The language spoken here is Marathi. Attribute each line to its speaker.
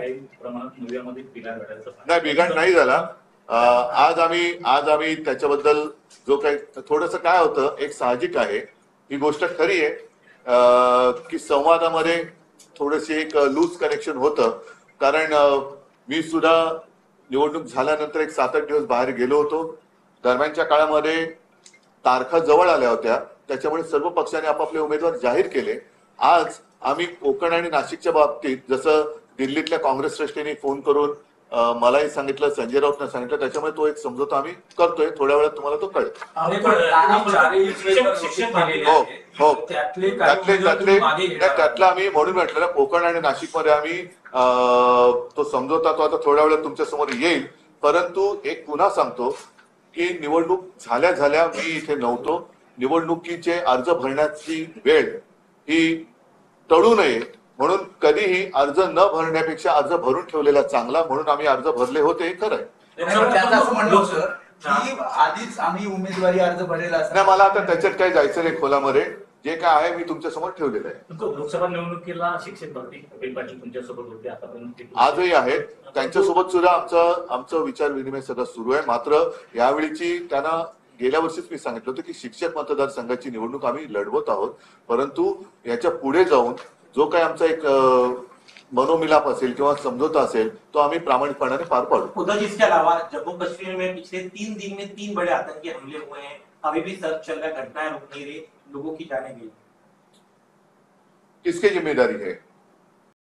Speaker 1: काही प्रमाणात मीडियामध्ये बिघाड घडायचं
Speaker 2: नाही बिघाड नाही झाला. आज आम्ही आज आम्ही त्याच्याबद्दल जो काही थोडस काय होतं एक साहजिक आहे. ही गोष्ट खरी आहे. की संवादामध्ये थोडंसे एक लूज कनेक्शन होतं. कारण मी सुद्धा निवडणूक झाल्यानंतर एक सात आठ दिवस बाहेर गेलो होतो. दरम्यानच्या काळामध्ये तारखा जवळ आल्या होत्या. त्याच्यामुळे सर्व पक्षांनी आपापले उमेदवार जाहीर केले. आज आम्ही कोकण आणि नाशिकच्या बाबतीत जसं दिल्लीतल्या काँग्रेस श्रेष्ठींनी फोन करून मलाही सांगितलं संजय राऊतनं सांगितलं त्याच्यामुळे तो एक समजोता आम्ही करतोय. थोड्या वेळात तुम्हाला तो कळेल. हो. हो.
Speaker 3: त्यातले
Speaker 2: त्यातले त्यातले आम्ही म्हणून म्हटलं ना कोकण आणि नाशिकमध्ये आम्ही तो समजोता तो आता थोड्या वेळात तुमच्यासमोर येईल. परंतु एक पुन्हा सांगतो की निवडणूक झाल्या झाल्या मी इथे नव्हतो. निवडणुकीचे अर्ज भरण्याची वेळ ही टळू नये. म्हणून कधीही अर्ज न भरण्यापेक्षा अर्ज भरून ठेवलेला चांगला म्हणून आम्ही अर्ज भरले होते हे खरं आहे.
Speaker 4: आधीच आम्ही उमेदवारी अर्ज भरलेला
Speaker 2: नाही मला आता त्याच्यात काय जायचं नाही खोलामध्ये. जे काय आहे मी तुमच्यासमोर ठेवलेलं आहे.
Speaker 1: तुमचं लोकसभा निवडणुकीला शिक्षक भरती कपिल पाटील तुमच्यासोबत होते आतापर्यंत ते-
Speaker 2: आजही आहेत. त्यांच्यासोबत सुद्धा आमचं आमचं विचार विनिमय सगळं सुरू आहे. मात्र यावेळीची त्यांना गेल्या वर्षीच मी सांगितलं होतं की शिक्षक मतदारसंघाची निवडणूक आम्ही लढवत आहोत. परंतु याच्यापुढे जाऊन जो का आमचा एक अं, मनोमिलाप असेल किंवा समझौता असेल तो आम्ही प्रामाणिकपणाने पार पाडू.
Speaker 5: उधर जिसके अलावा जम्मू कश्मीर में पिछले तीन दिन में तीन बड़े आतंकी हमले हुए हैं. अभी भी सर्च चल रहा है घटनाएँ रुक नहीं रही लोगों की जाने गई।
Speaker 2: किसकी ज़िम्मेदारी है?